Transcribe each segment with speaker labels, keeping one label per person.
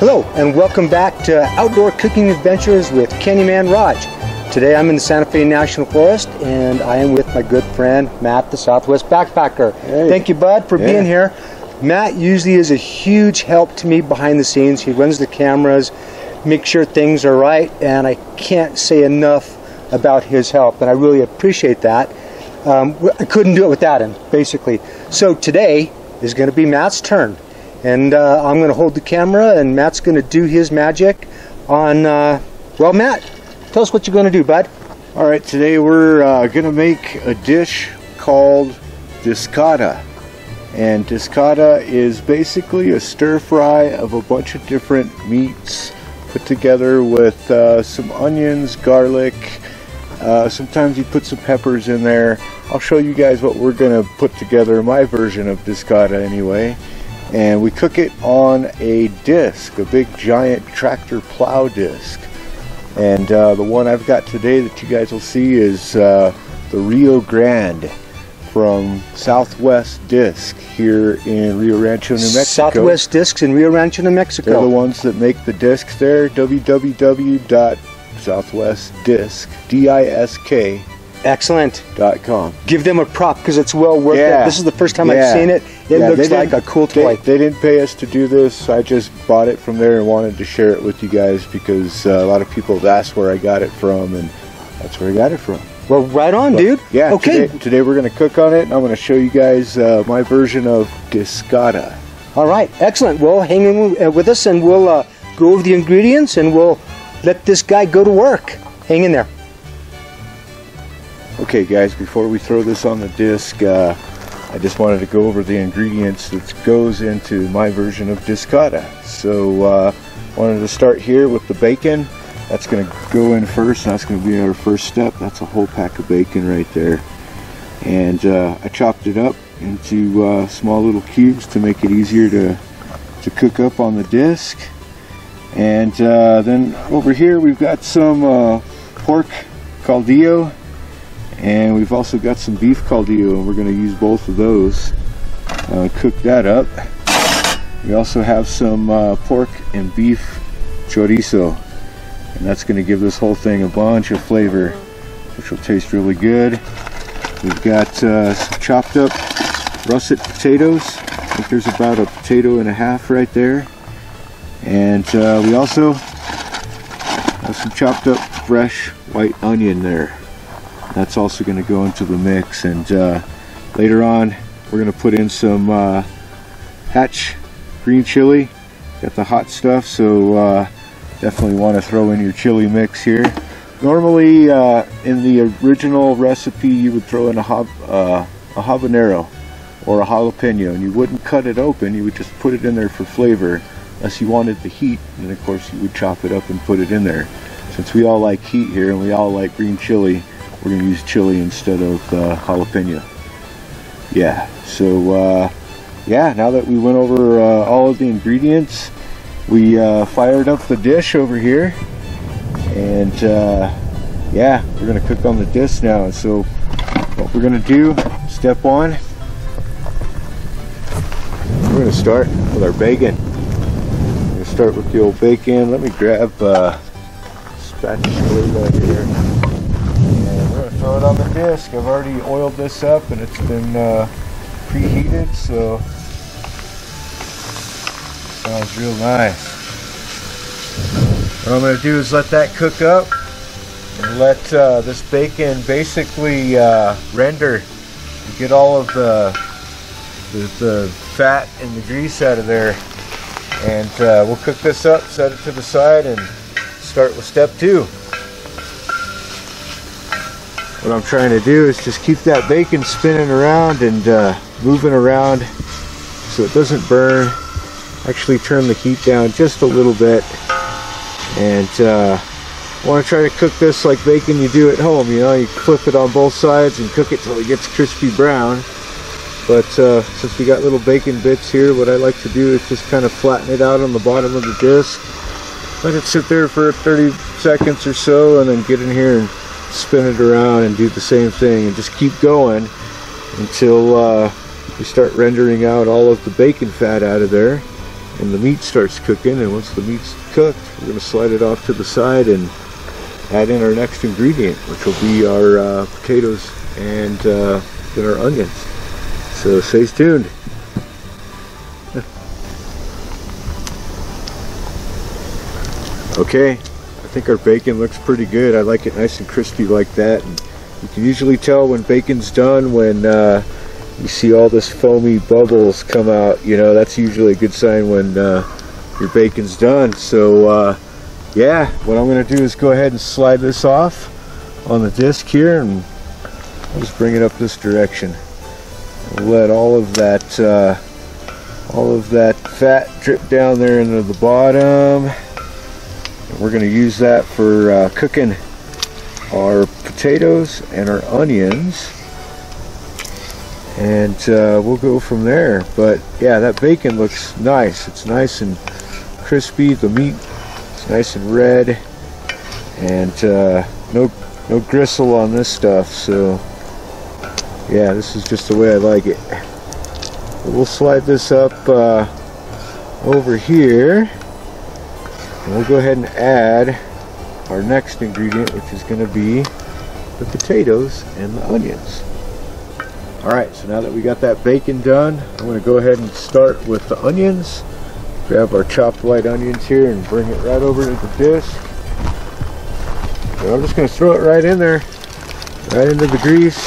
Speaker 1: Hello, and welcome back to Outdoor Cooking Adventures with Canyonman Rog. Today I'm in the Santa Fe National Forest, and I am with my good friend Matt, the Southwest Backpacker.
Speaker 2: Hey.
Speaker 1: Thank you, bud, for
Speaker 2: Yeah.
Speaker 1: being here. Matt usually is a huge help to me behind the scenes. He runs the cameras, makes sure things are right, and I can't say enough about his help, and I really appreciate that. Um, I couldn't do it without him, basically. So today is going to be Matt's turn, and uh, I'm going to hold the camera, and Matt's going to do his magic on. Uh, well, Matt, tell us what you're going to do, bud.
Speaker 2: All right, today we're uh, gonna make a dish called discada. And discada is basically a stir fry of a bunch of different meats put together with uh, some onions, garlic. Uh, sometimes you put some peppers in there. I'll show you guys what we're gonna put together, my version of discada anyway. And we cook it on a disc, a big giant tractor plow disc. And uh, the one I've got today that you guys will see is uh, the Rio Grande from Southwest Disc here in Rio Rancho, New Mexico.
Speaker 1: Southwest Discs in Rio Rancho, New Mexico.
Speaker 2: They're the ones that make the discs there. www.southwestdisk,
Speaker 1: Excellent.
Speaker 2: D-I-S-K.com.
Speaker 1: Give them a prop because it's well worth
Speaker 2: Yeah.
Speaker 1: it. This is the first time I've seen it. It
Speaker 2: Yeah,
Speaker 1: looks
Speaker 2: they
Speaker 1: like a cool toy.
Speaker 2: they didn't pay us to do this. I just bought it from there and wanted to share it with you guys because uh, a lot of people have asked where I got it from, and that's where I got it from.
Speaker 1: well, right on, dude.
Speaker 2: Yeah.
Speaker 1: Okay.
Speaker 2: Today, today we're going to cook on it, and I'm going to show you guys uh, my version of discada.
Speaker 1: All right. Excellent. Well, hang in with- uh, with us, and we'll uh, go over the ingredients, and we'll let this guy go to work. Hang in there.
Speaker 2: Okay, guys. Before we throw this on the disc, uh, I just wanted to go over the ingredients that goes into my version of discada. So, uh, wanted to start here with the bacon. That's going to go in first, that's going to be our first step. That's a whole pack of bacon right there. And uh, I chopped it up into uh, small little cubes to make it easier to, to cook up on the disc. And uh, then over here we've got some uh, pork caldillo, and we've also got some beef caldillo, and we're going to use both of those. Uh, cook that up. We also have some uh, pork and beef chorizo, and that's going to give this whole thing a bunch of flavor, which will taste really good. We've got uh, some chopped up russet potatoes. I think there's about a potato and a half right there. And uh, we also have some chopped up fresh white onion there. That's also going to go into the mix. And uh, later on, we're going to put in some uh, Hatch green chili. Got the hot stuff, so uh, definitely want to throw in your chili mix here. Normally, uh, in the original recipe, you would throw in a, hab- uh, a habanero or a jalapeno, and you wouldn't cut it open. You would just put it in there for flavor, unless you wanted the heat. And of course, you would chop it up and put it in there. Since we all like heat here and we all like green chili, we're to use chili instead of uh, jalapeno. Yeah. So uh, yeah, now that we went over uh, all of the ingredients, we uh, fired up the dish over here, and uh, yeah, we're gonna cook on the dish now. So what we're gonna do, step one, we're gonna start with our bacon. We're gonna start with the old bacon. Let me grab uh, spatula here. Disc. I've already oiled this up and it's been uh, preheated, so sounds real nice. What I'm gonna do is let that cook up and let uh, this bacon basically uh, render get all of the, the the fat and the grease out of there. And uh, we'll cook this up, set it to the side, and start with step two. What I'm trying to do is just keep that bacon spinning around and uh, moving around so it doesn't burn. Actually turn the heat down just a little bit. And uh, want to try to cook this like bacon you do at home. You know, you flip it on both sides and cook it till it gets crispy brown. But uh, since we got little bacon bits here, what I like to do is just kind of flatten it out on the bottom of the disc. Let it sit there for 30 seconds or so and then get in here and spin it around and do the same thing and just keep going until uh, we start rendering out all of the bacon fat out of there and the meat starts cooking. And once the meat's cooked we're going to slide it off to the side and add in our next ingredient which will be our uh, potatoes and uh, then our onions. So stay tuned. Okay think our bacon looks pretty good I like it nice and crispy like that and you can usually tell when bacon's done when uh, you see all this foamy bubbles come out, you know, that's usually a good sign when uh, your bacon's done. So, uh, yeah, what I'm going to do is go ahead and slide this off on the disc here and I'll just bring it up this direction. let all of that, uh, all of that fat drip down there into the bottom. We're going to use that for uh, cooking our potatoes and our onions. And uh, we'll go from there. But yeah that bacon looks nice. It's nice and crispy. The meat is nice and red. And uh, no no gristle on this stuff. So yeah this is just the way I like it. But we'll slide this up uh, over here and we'll go ahead and add our next ingredient which is going to be the potatoes and the onions Alright, so now that we got that bacon done, I'm going to go ahead and start with the onions. Grab our chopped white onions here and bring it right over to the disc. So I'm just going to throw it right in there, right into the grease.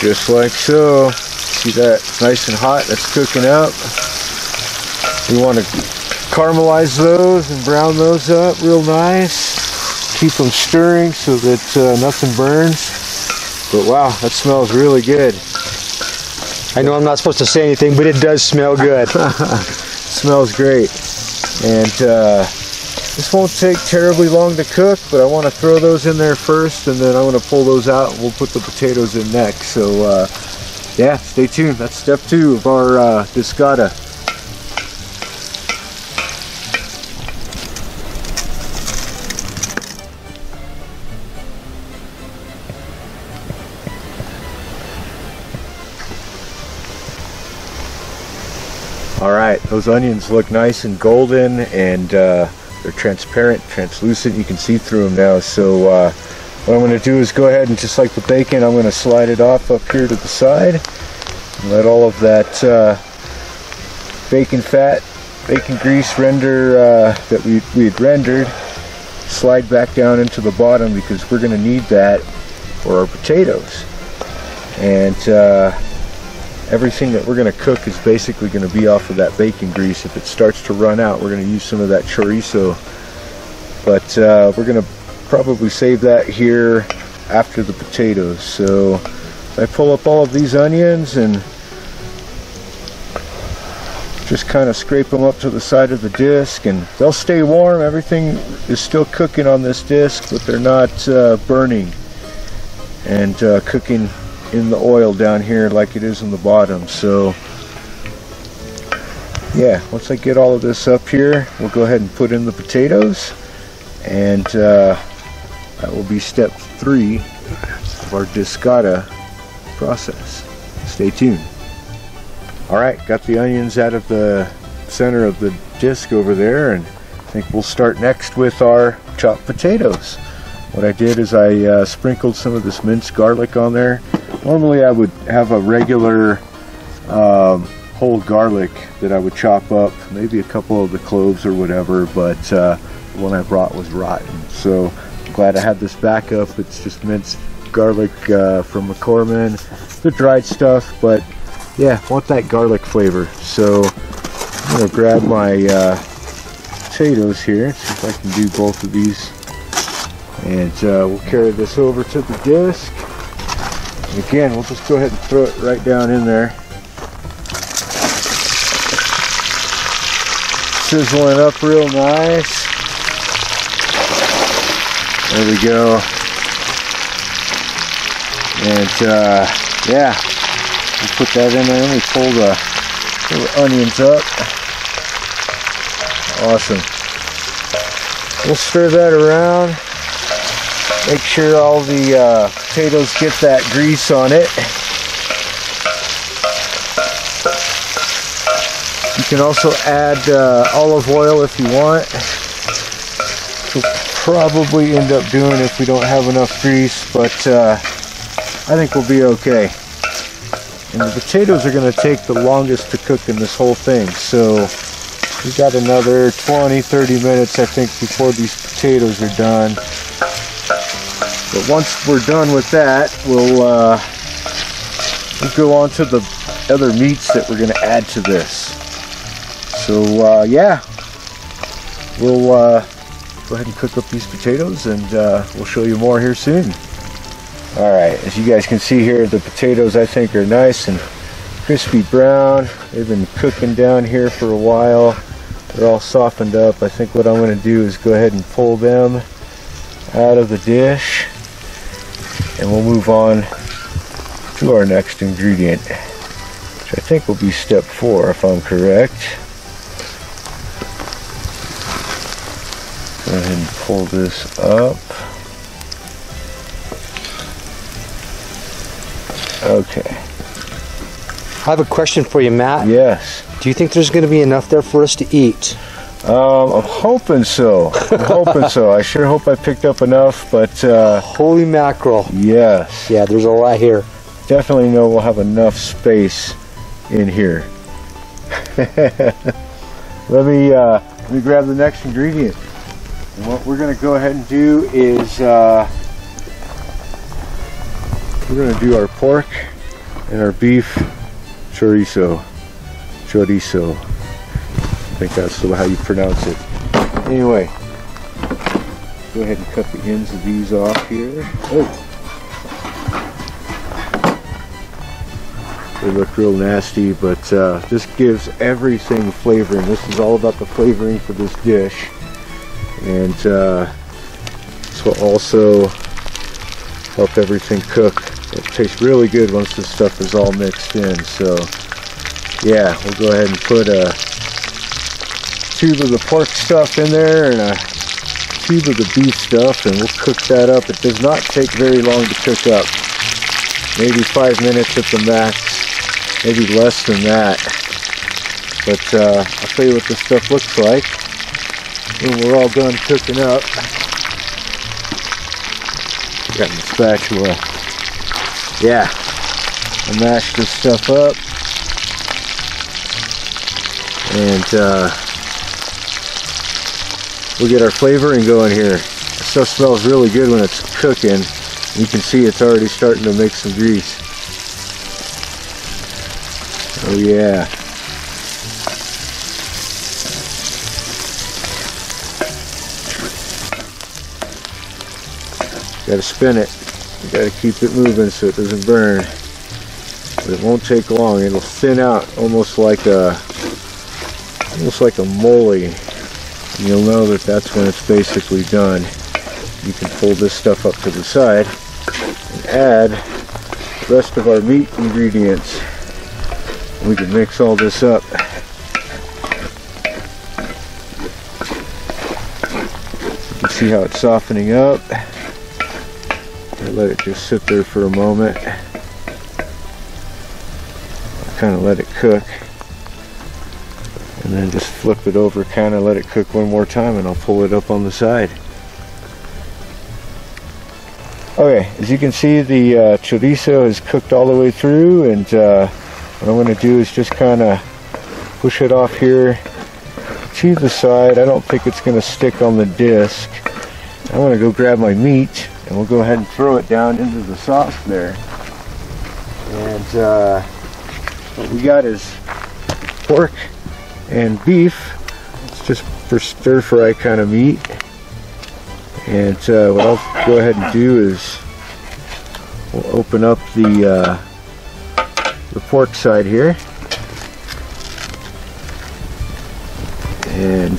Speaker 2: Just like so. See that nice and hot, that's cooking up. We want to caramelize those and brown those up real nice. Keep them stirring so that uh, nothing burns. But wow, that smells really good.
Speaker 1: I know I'm not supposed to say anything, but it does smell good.
Speaker 2: smells great. And uh, this won't take terribly long to cook, but I want to throw those in there first, and then I want to pull those out, and we'll put the potatoes in next. So uh, yeah, stay tuned. That's step two of our uh, discada. All right, those onions look nice and golden and uh, they're transparent, translucent. You can see through them now. So uh, what I'm going to do is go ahead and just like the bacon, I'm going to slide it off up here to the side and let all of that uh, bacon fat, bacon grease render uh, that we, we had rendered slide back down into the bottom because we're going to need that for our potatoes. And uh, everything that we're going to cook is basically going to be off of that bacon grease. If it starts to run out, we're going to use some of that chorizo. But uh, we're going to probably save that here after the potatoes. So I pull up all of these onions and just kind of scrape them up to the side of the disc and they'll stay warm. Everything is still cooking on this disc, but they're not uh, burning and uh, cooking in the oil down here like it is in the bottom. So yeah once I get all of this up here we'll go ahead and put in the potatoes. And uh, that will be step three of our discada process. Stay tuned. Alright got the onions out of the center of the disc over there and I think we'll start next with our chopped potatoes. What I did is I uh, sprinkled some of this minced garlic on there Normally I would have a regular um, whole garlic that I would chop up, maybe a couple of the cloves or whatever, but uh, the one I brought was rotten. So I'm glad I had this backup. It's just minced garlic uh, from McCormick, the dried stuff, but yeah, want that garlic flavor. So I'm gonna grab my uh, potatoes here, see if I can do both of these. And uh, we'll carry this over to the disc. And again, we'll just go ahead and throw it right down in there. Sizzling up real nice. There we go. And uh, yeah, we put that in there. Let me pull the, the onions up. Awesome. We'll stir that around. Make sure all the uh, potatoes get that grease on it. You can also add uh, olive oil if you want. We'll probably end up doing if we don't have enough grease, but uh, I think we'll be okay. And the potatoes are going to take the longest to cook in this whole thing, so we got another 20, 30 minutes I think before these potatoes are done. But once we're done with that, we'll, uh, we'll go on to the other meats that we're going to add to this. So uh, yeah, we'll uh, go ahead and cook up these potatoes and uh, we'll show you more here soon. Alright, as you guys can see here, the potatoes I think are nice and crispy brown. They've been cooking down here for a while. They're all softened up. I think what I'm going to do is go ahead and pull them out of the dish and we'll move on to our next ingredient, which I think will be step four if I'm correct. Go ahead and pull this up. Okay.
Speaker 1: I have a question for you, Matt.
Speaker 2: Yes.
Speaker 1: Do you think there's going to be enough there for us to eat?
Speaker 2: Um, I'm hoping so. I'm hoping so. I sure hope I picked up enough, but uh,
Speaker 1: Holy mackerel.
Speaker 2: yes,
Speaker 1: Yeah, there's a lot here.
Speaker 2: definitely know we'll have enough space in here. let me uh, let me grab the next ingredient. And what we're going to go ahead and do is uh, we're going to do our pork and our beef chorizo. Chorizo. Think that's how you pronounce it. Anyway, go ahead and cut the ends of these off here. Oh. They look real nasty, but uh, this gives everything flavoring. This is all about the flavoring for this dish. And uh, this will also help everything cook. It tastes really good once this stuff is all mixed in. So yeah, we'll go ahead and put a tube of the pork stuff in there and a tube of the beef stuff and we'll cook that up. It does not take very long to cook up. Maybe five minutes at the max, maybe less than that. But uh, I'll show you what this stuff looks like when we're all done cooking up. Got my spatula. Yeah, I mash this stuff up and uh, we'll get our flavoring going here. This stuff smells really good when it's cooking. You can see it's already starting to make some grease. Oh yeah. Gotta spin it. You gotta keep it moving so it doesn't burn. But it won't take long. It'll thin out almost like a almost like a mole. You'll know that that's when it's basically done. You can pull this stuff up to the side and add the rest of our meat ingredients. We can mix all this up. You can see how it's softening up. I let it just sit there for a moment. Kind of let it cook and then just flip it over kind of let it cook one more time and I'll pull it up on the side. Okay as you can see the uh, chorizo is cooked all the way through and uh, what I'm going to do is just kind of push it off here to the side. I don't think it's going to stick on the disc. I'm going to go grab my meat and we'll go ahead and throw it down into the sauce there. And uh, what we got is pork and beef. It's just for stir fry kind of meat. And uh, what I'll go ahead and do is we'll open up the uh, the pork side here. And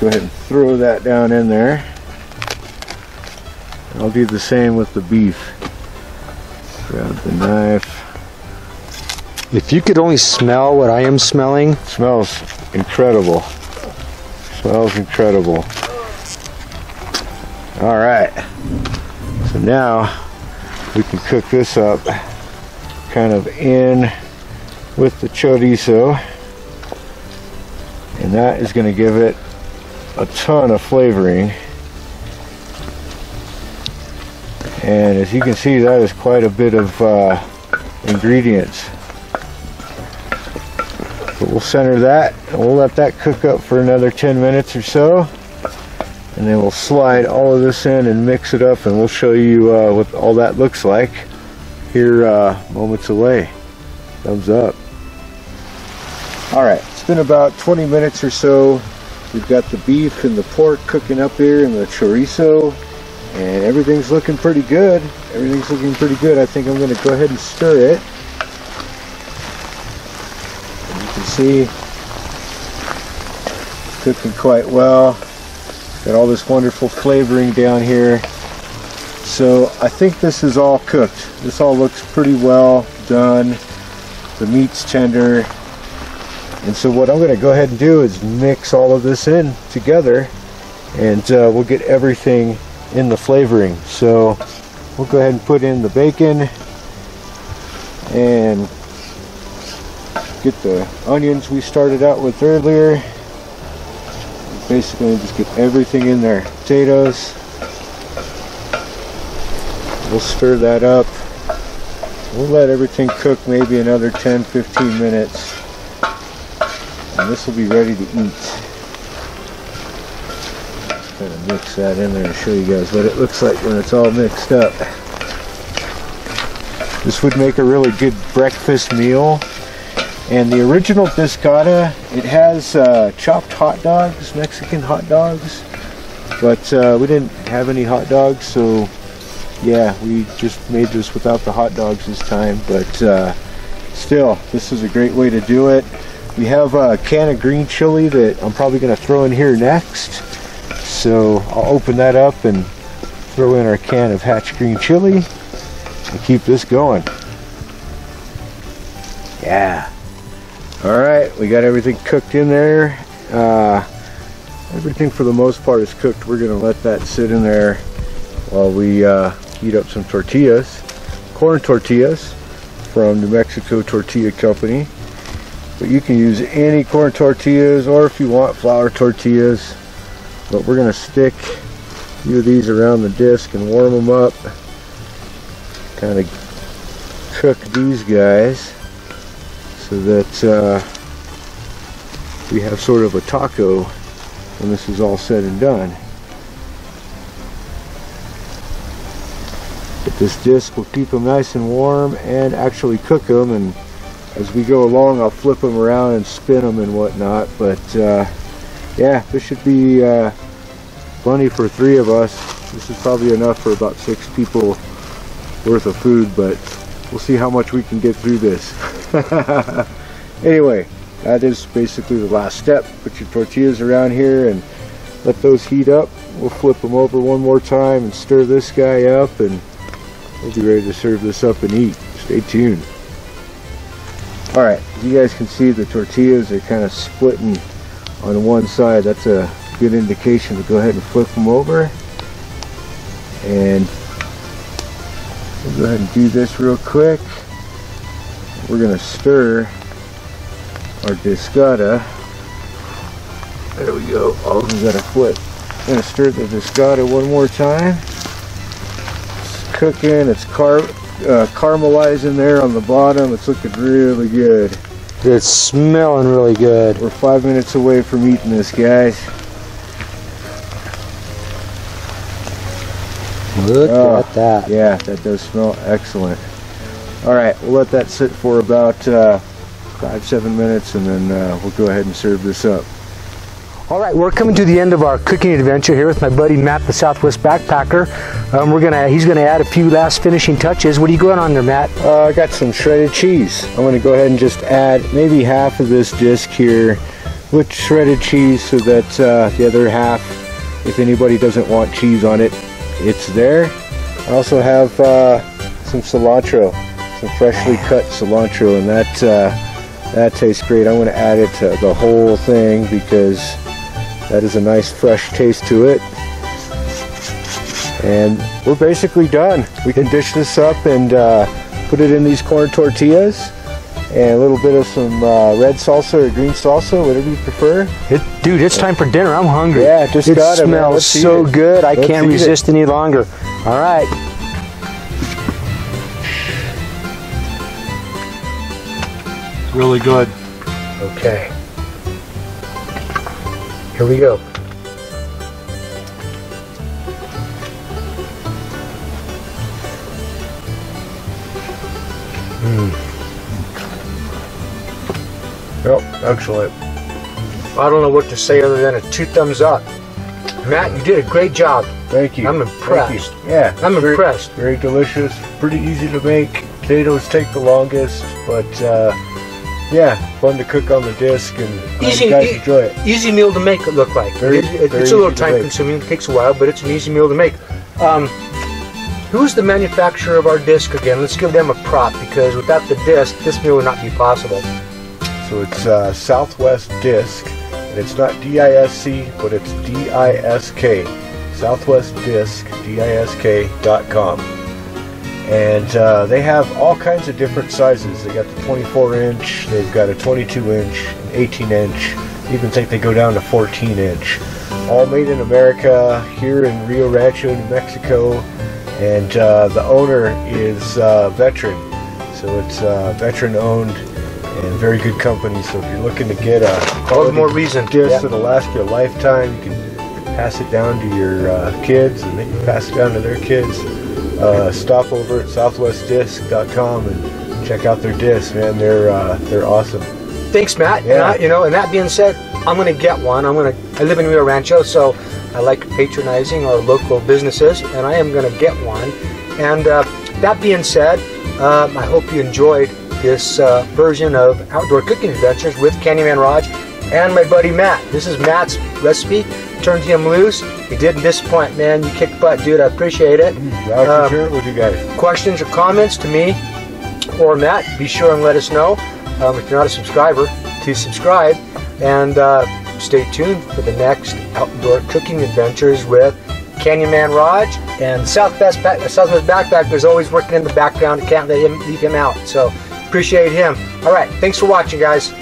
Speaker 2: go ahead and throw that down in there. I'll do the same with the beef. Grab the knife.
Speaker 1: If you could only smell what I am smelling,
Speaker 2: smells incredible. Smells incredible. All right. So now we can cook this up kind of in with the chorizo. And that is going to give it a ton of flavoring. And as you can see, that is quite a bit of uh, ingredients. But we'll center that and we'll let that cook up for another 10 minutes or so. And then we'll slide all of this in and mix it up and we'll show you uh, what all that looks like here uh, moments away. Thumbs up. Alright, it's been about 20 minutes or so. We've got the beef and the pork cooking up here and the chorizo and everything's looking pretty good. Everything's looking pretty good. I think I'm going to go ahead and stir it. See cooking quite well. Got all this wonderful flavoring down here. So I think this is all cooked. This all looks pretty well done. The meat's tender. And so what I'm going to go ahead and do is mix all of this in together and uh, we'll get everything in the flavoring. So we'll go ahead and put in the bacon and get the onions we started out with earlier. Basically just get everything in there. Potatoes. We'll stir that up. We'll let everything cook maybe another 10-15 minutes. And this will be ready to eat kind of mix that in there and show you guys what it looks like when it's all mixed up. This would make a really good breakfast meal. And the original Discada, it has uh, chopped hot dogs, Mexican hot dogs. But uh, we didn't have any hot dogs, so yeah, we just made this without the hot dogs this time. But uh, still, this is a great way to do it. We have a can of green chili that I'm probably going to throw in here next. So I'll open that up and throw in our can of Hatch Green Chili and keep this going. Yeah. All right, we got everything cooked in there. Uh, everything for the most part is cooked. We're gonna let that sit in there while we uh, heat up some tortillas. Corn tortillas from New Mexico Tortilla Company. But you can use any corn tortillas or if you want flour tortillas but we're to stick a few of these around the disc and warm them up kind of cook these guys so that uh, we have sort of a taco when this is all said and done but this disc will keep them nice and warm and actually cook them and as we go along I'll flip them around and spin them and whatnot but uh, yeah, this should be uh, plenty for three of us. This is probably enough for about six people worth of food, but we'll see how much we can get through this. anyway, that is basically the last step. Put your tortillas around here and let those heat up. We'll flip them over one more time and stir this guy up and we'll be ready to serve this up and eat. Stay tuned. Alright, you guys can see the tortillas are kind of splitting on one side that's a good indication to go ahead and flip them over and we'll go ahead and do this real quick. We're going to stir our discada there we go. Oh we got to flip I'm going to stir the discada one more time. It's cooking it's car uh, caramelizing there on the bottom. It's looking really good.
Speaker 1: It's smelling really good.
Speaker 2: We're five minutes away from eating this, guys.
Speaker 1: Look oh, at that.
Speaker 2: Yeah, that does smell excellent. All right, we'll let that sit for about uh, five, seven minutes, and then uh, we'll go ahead and serve this up.
Speaker 1: All right, we're coming to the end of our cooking adventure here with my buddy Matt, the Southwest Backpacker. Um, we're gonna, he's gonna add a few last finishing touches. What are you going on there, Matt?
Speaker 2: Uh, I got some shredded cheese. I'm gonna go ahead and just add maybe half of this disc here with shredded cheese so that uh, the other half, if anybody doesn't want cheese on it, it's there. I also have uh, some cilantro, some freshly cut cilantro, and that uh, that tastes great. I'm gonna add it to the whole thing because that is a nice fresh taste to it. And we're basically done. We can dish this up and uh, put it in these corn tortillas and a little bit of some uh, red salsa or green salsa, whatever you prefer.
Speaker 1: It, dude, it's time for dinner. I'm hungry.
Speaker 2: Yeah, just
Speaker 1: it
Speaker 2: got it, man.
Speaker 1: smells
Speaker 2: Let's
Speaker 1: so
Speaker 2: it.
Speaker 1: good. I
Speaker 2: Let's
Speaker 1: can't
Speaker 2: eat it.
Speaker 1: resist any longer. All right.
Speaker 2: Really good.
Speaker 1: Okay. Here we go.
Speaker 2: Yep, excellent.
Speaker 1: I don't know what to say other than a two thumbs up. Matt, you did a great job.
Speaker 2: Thank you.
Speaker 1: I'm impressed.
Speaker 2: you. Yeah,
Speaker 1: I'm
Speaker 2: very,
Speaker 1: impressed.
Speaker 2: Very delicious. Pretty easy to make. Potatoes take the longest, but uh, yeah, fun to cook on the disc, and
Speaker 1: Easy-
Speaker 2: you guys
Speaker 1: e-
Speaker 2: enjoy it.
Speaker 1: Easy meal to make. It look like
Speaker 2: Very-
Speaker 1: It- it-
Speaker 2: very
Speaker 1: it's a little time consuming. It takes a while, but it's an easy meal to make. Um, who's the manufacturer of our disc again? Let's give them a prop because without the disc, this meal would not be possible.
Speaker 2: So it's uh, Southwest Disc, and it's not D-I-S-C, but it's D-I-S-K. Southwest Disc, D-I-S-K dot com. And uh, they have all kinds of different sizes. They got the 24 inch, they've got a 22 inch, an 18 inch, even think they go down to 14 inch. All made in America, here in Rio Rancho, New Mexico. And uh, the owner is uh, veteran, so it's uh, veteran owned and very good company. So if you're looking to get a
Speaker 1: All the more reason.
Speaker 2: disc
Speaker 1: Yeah.
Speaker 2: that'll last you a lifetime, you can pass it down to your uh, kids, and they can pass it down to their kids. Uh, stop over at southwestdisk.com and check out their discs, man. They're uh, they're awesome.
Speaker 1: Thanks, Matt. And
Speaker 2: Yeah.
Speaker 1: I, you know, and that being said, I'm going to get one. I'm going to. I live in Rio Rancho, so I like patronizing our local businesses, and I am going to get one. And uh, that being said, um, I hope you enjoyed this uh, version of Outdoor Cooking Adventures with Canyonman Rog and my buddy Matt. This is Matt's recipe. Turned him loose. He didn't disappoint, man. You kicked butt, dude. I appreciate it.
Speaker 2: Glad
Speaker 1: Um,
Speaker 2: to share it with you guys.
Speaker 1: questions or comments to me or Matt, be sure and let us know. Um, if you're not a subscriber, to subscribe and uh, stay tuned for the next outdoor cooking adventures with Canyonman Rog and Southwest, Back- Southwest Backpackers always working in the background. Can't let him leave him out. So appreciate him. All right, thanks for watching, guys.